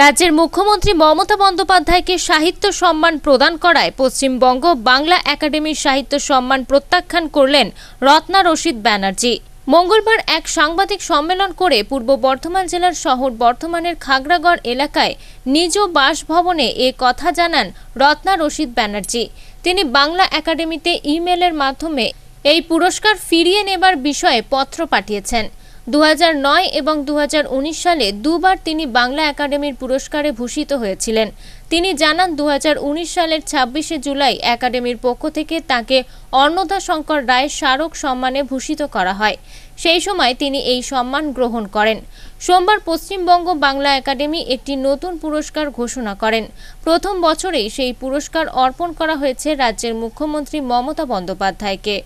রাজ্যের মুখ্যমন্ত্রী মমতা বন্দ্যোপাধ্যায়কে সাহিত্য সম্মান প্রদান করায় পশ্চিমবঙ্গ বাংলা একাডেমির সাহিত্য সম্মান প্রত্যাখ্যান করলেন রত্না রশিদ ব্যানার্জি। মঙ্গলবার এক সাংবাদিক সম্মেলন করে পূর্ব বর্ধমান জেলার শহর বর্ধমানের খাগড়াগড় এলাকায় নিজ বাসভবনে এ কথা জানান রত্না রশিদ ব্যানার্জি। তিনি বাংলা একাডেমিতে ইমেলের মাধ্যমে এই পুরস্কার ফিরিয়ে নেবার বিষয়ে পত্র পাঠিয়েছেন। দু হাজার নয় এবং দু হাজার উনিশ সালে দুবার তিনি বাংলা একাডেমির পুরস্কারে ভূষিত হয়েছিলেন। তিনি জানান দু হাজার উনিশ সালের ছাব্বিশে জুলাই একাডেমির পক্ষ থেকে তাকে অন্নদা শঙ্কর রায় স্মারক সম্মানে ভূষিত করা হয়। সেই সময় তিনি এই সম্মান গ্রহণ করেন। সোমবার পশ্চিমবঙ্গ বাংলা একাডেমি একটি নতুন পুরস্কার ঘোষণা করেন। প্রথম বছরেই সেই পুরস্কার অর্পণ করা হয়েছে রাজ্যের মুখ্যমন্ত্রী মমতা বন্দ্যোপাধ্যায়কে।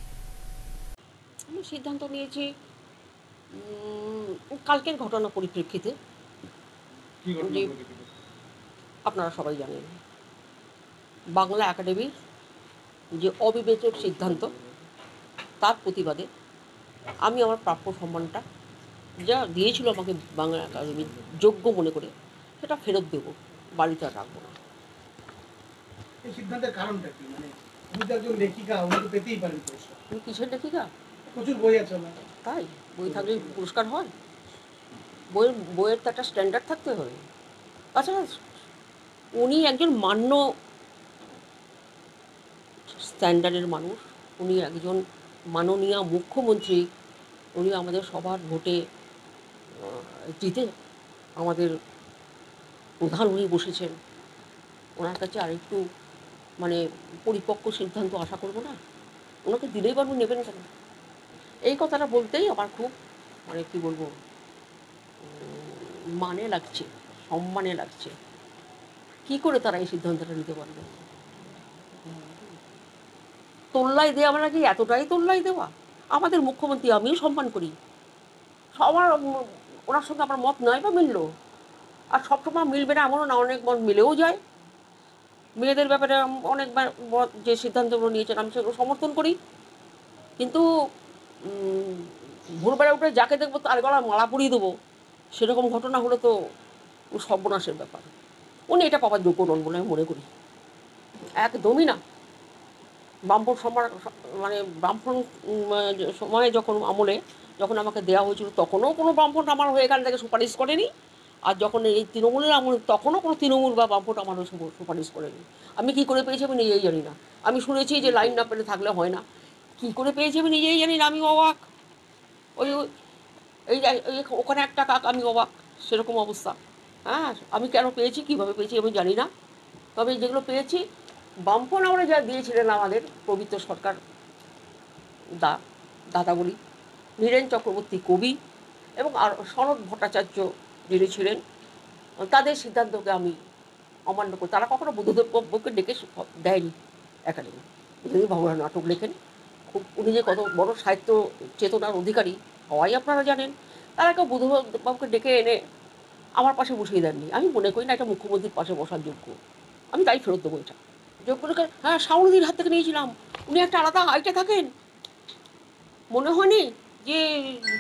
সিদ্ধান্ত নিয়েছি কালকের ঘটনা পরিপ্রেক্ষিতে? আপনারা সবাই জানেন। বাংলা একাডেমির যে অবিবেচক সিদ্ধান্ত তার প্রতিবাদে আমি আমার প্রাপ্য সম্মানটা যা দিয়েছিল আমাকে বাংলা একাডেমি যোগ্য মনে করে সেটা ফেরত দেবো বাড়িতে আর রাখব না। এই সিদ্ধান্তের কারণটা কি? মানে একজন লেখিকা উনি তো পেতেই পারেন পুরস্কার। তুমি কিসের লেখিকা? প্রচুর বই আছে তাই? বই থাকলে পুরস্কার হয়? বইয়ের বইয়ের তো একটা স্ট্যান্ডার্ড থাকতে হবে। তাছাড়া উনি একজন মান্য স্ট্যান্ডার্ডের মানুষ। উনি একজন মাননীয় মুখ্যমন্ত্রী। উনি আমাদের সবার ভোটে জিতে আমাদের প্রধান উনি বসেছেন। ওনার কাছে আর একটু মানে পরিপক্ক সিদ্ধান্ত আশা করব না। ওনাকে দিলেই পারব নেবেন কেন? এই কথাটা বলতেই আমার খুব মানে কি বলব মানে লাগছে, সম্মানে লাগছে। কি করে তারা এই সিদ্ধান্তটা নিতে পারবে? তোল্লাই দেওয়া মানে কি? এতটাই তোল্লাই দেওয়া? আমাদের মুখ্যমন্ত্রী আমিও সম্মান করি। সবার ওনার সঙ্গে আমার মত নয় বা মিললো। আর সবসময় মিলবে না এমনও না, অনেক মত মিলেও যায়। মেয়েদের ব্যাপারে অনেক মত, যে সিদ্ধান্তগুলো নিয়েছেন, আমি সেগুলো সমর্থন করি। কিন্তু ভোরবেলা উঠে যাকে দেখব তার গলা মালা পরিয়ে দেবো। সেরকম ঘটনা হলে তো সর্বনাশের ব্যাপার। উনি এটা পাওয়ার যোগ্য নন বলে আমি মনে করি। একদমই না। বামফ্রন্ট সময় মানে যে সময়ে যখন আমলে, যখন আমাকে দেওয়া হয়েছিল তখনও কোনো বামফ্রন্ট আমার হয়ে এখান থেকে সুপারিশ করেনি। আর যখন এই তৃণমূলের আমলে, তখনও কোনো তৃণমূল বা বামফ্রন্ট আমার সুপ- সুপারিশ করেনি। আমি কী করে পেয়েছি আমি নিজেই জানি না। আমি শুনেছি যে লাইন না পেলে থাকলে হয় না। কী করে পেয়েছি আমি নিজেই জানি না, আমি অবাক। ওই- এই ওখানে একটা কাক, আমি অবাক সেরকম অবস্থা। হ্যাঁ আমি কেন পেয়েছি, কীভাবে পেয়েছি আমি জানি না। তবে যেগুলো পেয়েছি বামপন আমরা যা দিয়েছিলেন আমাদের পবিত্র সরকার দা দাদা বলি নীরেন চক্রবর্তী কবি এবং আর সনদ ভট্টাচার্য যিনি ছিলেন, তাদের সিদ্ধান্তকে আমি অমান্য করি। তারা কখনো বুদ্ধদেব বউকে ডেকে দেয়নি একাডেমি। বাবুরা নাটক লেখেন। খুব, উনি যে কত বড় সাহিত্য চেতনার অধিকারী সবাই আপনারা জানেন। তারা কেউ বুদ্ধবাবুকে ডেকে এনে আমার পাশে বসিয়ে দেননি। আমি মনে করি না এটা মুখ্যমন্ত্রীর পাশে বসার যোগ্য। আমি তাই ফেরত দেবো এটা। যোগ্যটাকে হ্যাঁ শাওনুদির হাত থেকে নিয়েছিলাম। উনি একটা আলাদা হাইটে থাকেন। মনে হয়নি যে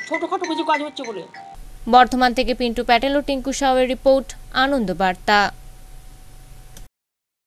ছোটোখাটো কিছু কাজ হচ্ছে বলে। বর্ধমান থেকে পিন্টু প্যাটেল ও টিঙ্কু সাউয়ের রিপোর্ট, আনন্দ বার্তা।